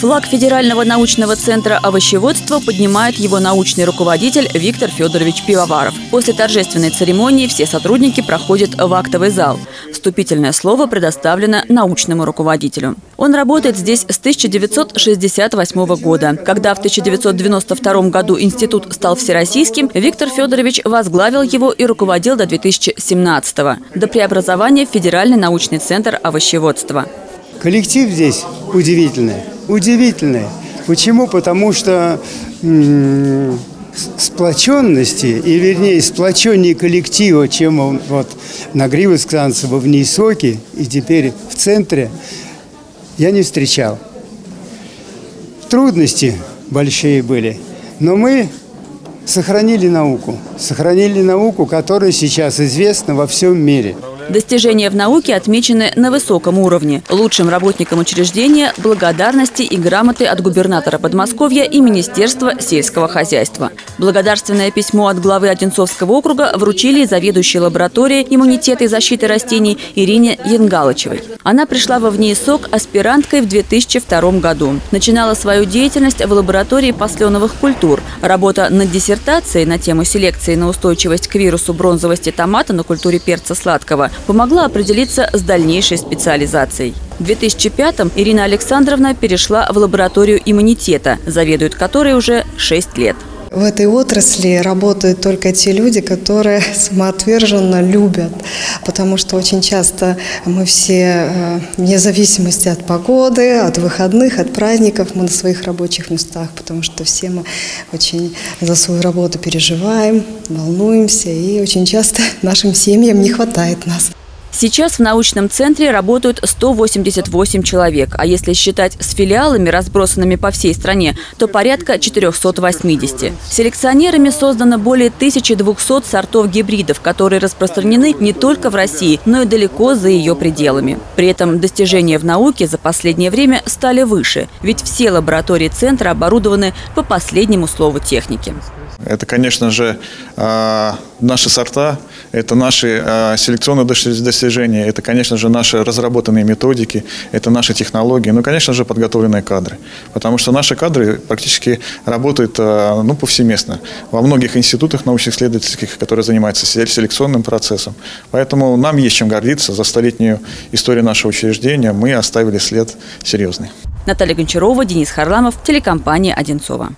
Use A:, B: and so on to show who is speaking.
A: Флаг Федерального научного центра овощеводства поднимает его научный руководитель Виктор Федорович Пивоваров. После торжественной церемонии все сотрудники проходят в актовый зал. Вступительное слово предоставлено научному руководителю. Он работает здесь с 1968 года. Когда в 1992 году институт стал всероссийским, Виктор Федорович возглавил его и руководил до 2017 до преобразования в Федеральный научный центр овощеводства.
B: Коллектив здесь удивительный. Удивительный. Почему? Потому что сплоченности, и вернее сплоченнее коллектива, чем вот на Гривосканцево в Нейсоке и теперь в центре, я не встречал. Трудности большие были, но мы сохранили науку. Сохранили науку, которая сейчас известна во всем мире.
A: Достижения в науке отмечены на высоком уровне. Лучшим работникам учреждения – благодарности и грамоты от губернатора Подмосковья и Министерства сельского хозяйства. Благодарственное письмо от главы Одинцовского округа вручили заведующей лабораторией иммунитета и защиты растений Ирине Янгалычевой. Она пришла во ВНИИСОК аспиранткой в 2002 году. Начинала свою деятельность в лаборатории посленовых культур. Работа над диссертацией на тему селекции на устойчивость к вирусу бронзовости томата на культуре перца сладкого помогла определиться с дальнейшей специализацией. В 2005-м Ирина Александровна перешла в лабораторию иммунитета, заведует которой уже 6 лет.
C: В этой отрасли работают только те люди, которые самоотверженно любят, потому что очень часто мы все, э, вне зависимости от погоды, от выходных, от праздников, мы на своих рабочих местах, потому что все мы очень за свою работу переживаем, волнуемся, и очень часто нашим семьям не хватает нас.
A: Сейчас в научном центре работают 188 человек, а если считать с филиалами, разбросанными по всей стране, то порядка 480. Селекционерами создано более 1200 сортов гибридов, которые распространены не только в России, но и далеко за ее пределами. При этом достижения в науке за последнее время стали выше, ведь все лаборатории центра оборудованы по последнему слову техники.
D: Это, конечно же, а, наши сорта, это наши а, селекционные достижения, это, конечно же, наши разработанные методики, это наши технологии, ну, конечно же, подготовленные кадры. Потому что наши кадры практически работают а, ну, повсеместно во многих институтах научно-исследовательских, которые занимаются селекционным процессом. Поэтому нам есть чем гордиться. За столетнюю историю нашего учреждения мы оставили след серьезный.
A: Наталья Гончарова, Денис Харламов, телекомпания «Одинцова».